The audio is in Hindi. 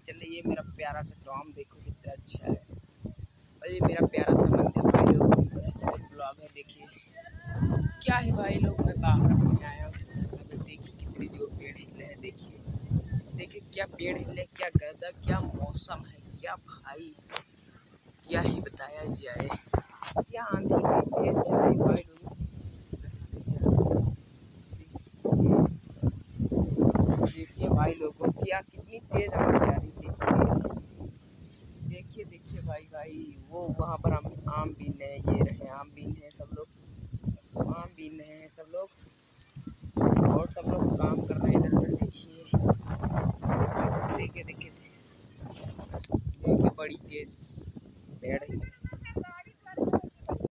चल रही है। मेरा प्यारा सा टॉम देखो, कितना अच्छा है। और ये मेरा प्यारा सा मंदिर ब्लॉग है देखिए। क्या है भाई लोग, मैं बाहर अपने आया हूँ। सब देखिए, कितने ज़ोर पेड़ हिले हैं, देखिए। देखिए क्या पेड़ हिले क्या गर्दा, क्या मौसम है, क्या भाई। क्या ही बताया जाए। क्या आंधी चल रही भाई लोग देखिए भाई लोगों क्या कितनी तेज आवाज़ आ रही देखिए। देखिए देखिए भाई भाई, वो वहाँ पर आम आम बीन रहे ये रहे आम बीन रहे सब लोग। आम बीन हैं सब लोग। और सब लोग काम कर रहे हैं इधर उधर देखिए। देखिए देखिए। देखिए, बड़ी तेज पेड़ है।